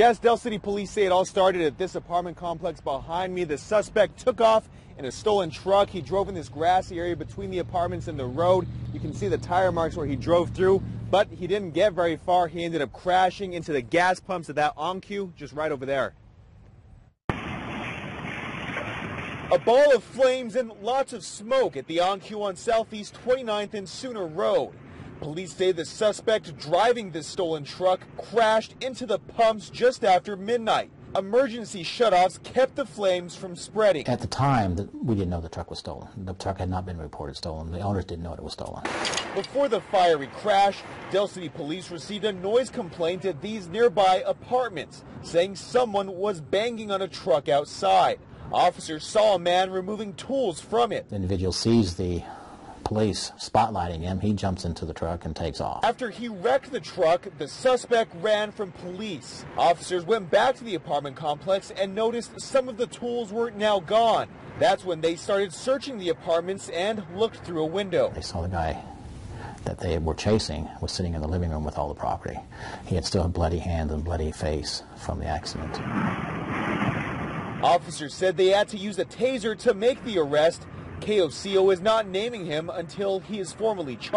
Yes, Del City police say it all started at this apartment complex behind me. The suspect took off in a stolen truck. He drove in this grassy area between the apartments and the road. You can see the tire marks where he drove through, but he didn't get very far. He ended up crashing into the gas pumps of that OnCue just right over there. A ball of flames and lots of smoke at the OnCue on Southeast 29th and Sooner Road. Police say the suspect driving this stolen truck crashed into the pumps just after midnight. Emergency shutoffs kept the flames from spreading. At the time, we didn't know the truck was stolen. The truck had not been reported stolen. The owners didn't know it was stolen. Before the fiery crash, Del City police received a noise complaint at these nearby apartments, saying someone was banging on a truck outside. Officers saw a man removing tools from it. The individual sees the police spotlighting him, he jumps into the truck and takes off. After he wrecked the truck, the suspect ran from police. Officers went back to the apartment complex and noticed some of the tools were now gone. That's when they started searching the apartments and looked through a window. They saw the guy that they were chasing was sitting in the living room with all the property. He had still had bloody hands and bloody face from the accident. Officers said they had to use a taser to make the arrest. KOCO is not naming him until he is formally charged.